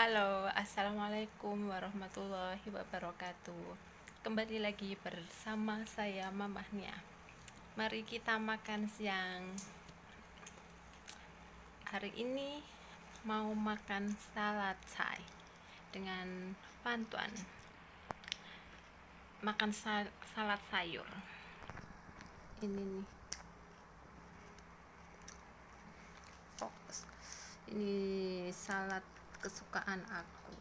Halo, assalamualaikum warahmatullahi wabarakatuh. Kembali lagi bersama saya Mamahnya. Mari kita makan siang. Hari ini mau makan salad cai dengan pantuan. Makan sal- salad sayur. Ini nih. Fokus. Ini salad kesukaan aku.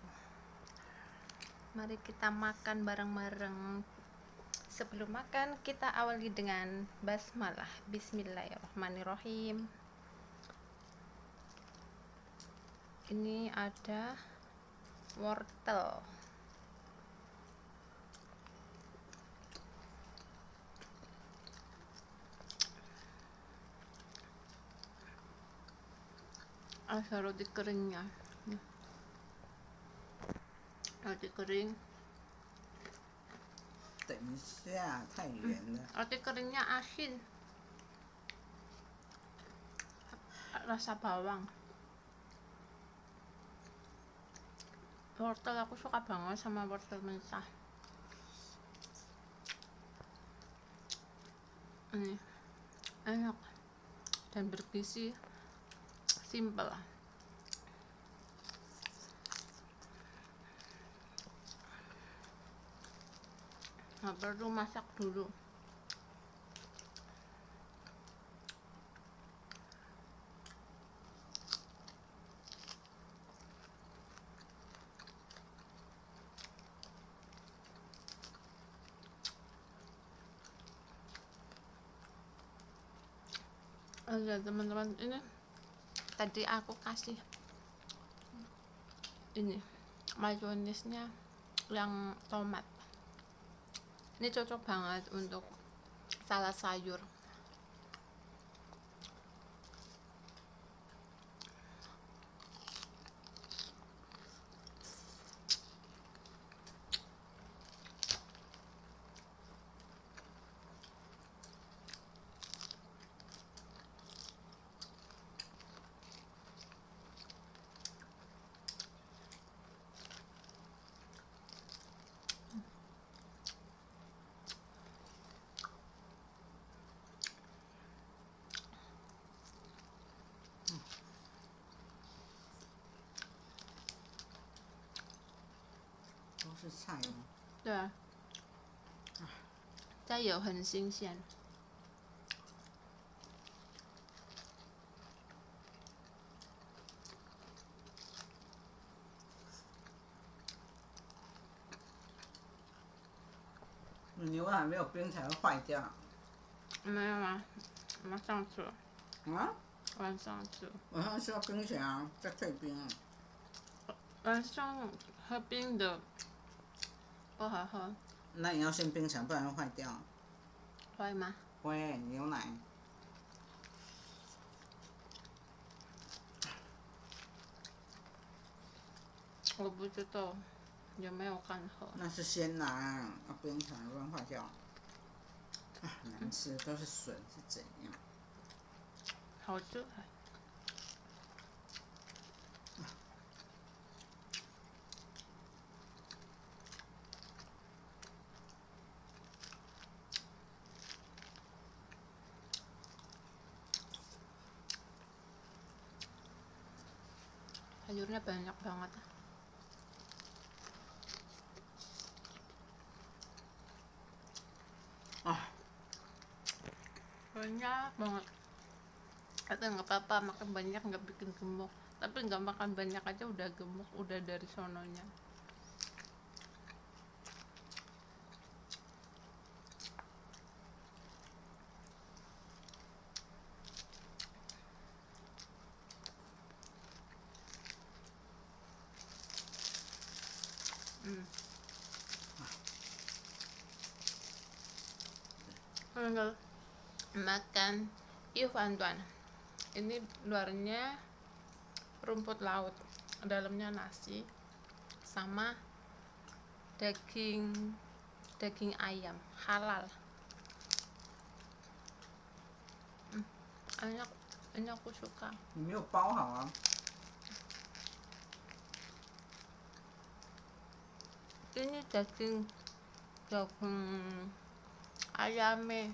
Mari kita makan bareng-bareng. Sebelum makan, kita awali dengan basmalah. Bismillahirrahmanirrahim. Ini ada wortel. Ada roti keringnya roti kering roti keringnya asin rasa bawang wortel aku suka banget sama wortel mentah ini enak dan bergizi simple Nggak perlu masak dulu. Ada teman-teman ini tadi aku kasih ini mayonesnya yang tomat ini cocok banget untuk salad sayur 是菜吗。对啊，再有很新鲜。牛奶没有冰才会坏掉。没有啊，马上吃，啊？晚上吃。晚上需要冰起来啊，再退冰啊。晚上喝冰的不好喝，那你要先冰起来，不然会坏掉。会吗？会牛奶。我不知道有没有干喝。那是鲜奶，要冰起来，不然坏掉。啊，难吃，都是笋是怎样？好吃。Sayurnya banyak banget. Ah, banyak banget. Kata nggak apa-apa makan banyak nggak bikin gemuk. Tapi nggak makan banyak aja udah gemuk udah dari sononya Hmm tinggal makan. Iya, Ivanduan ini luarnya rumput laut. Dalamnya nasi sama daging daging ayam. Halal. Hmm, enak enak aku suka. Ini bau ini daging daging ayame.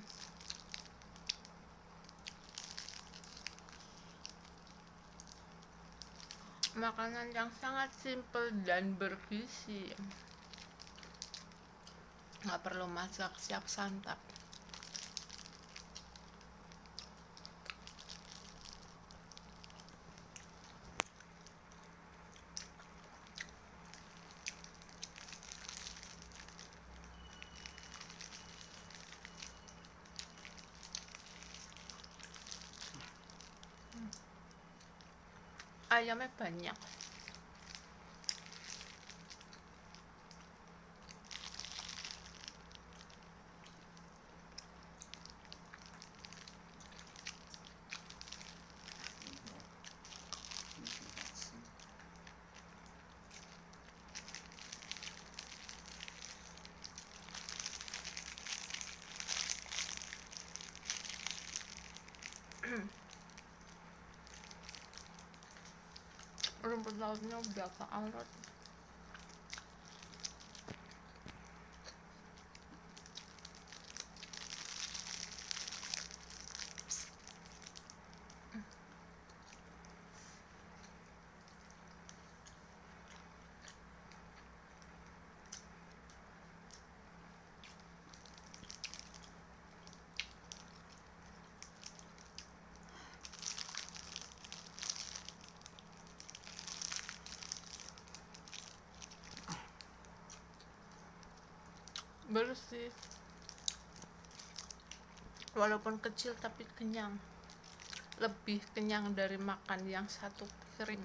Makanan yang sangat simple dan bergizi. Nggak perlu masak siap santap ayamnya banyak которым была у меня убята. А он bersih walaupun kecil tapi kenyang. Lebih kenyang dari makan yang satu piring.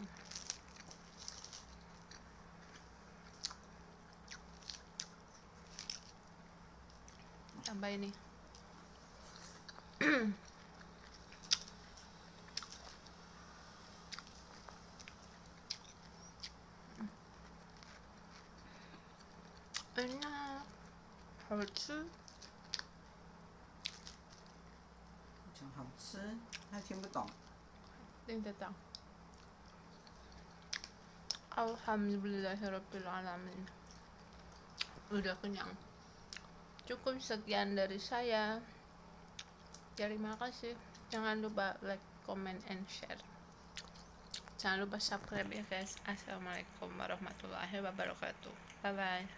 Tambah ini enak 好吃讲好吃，他听不懂。 听得到 Alhamdulillahirrabbilalamin Udah kenyang Cukup sekian dari saya Terima kasih Jangan lupa like, comment, and share Jangan lupa subscribe ya guys Assalamualaikum warahmatullahi wabarakatuh Bye bye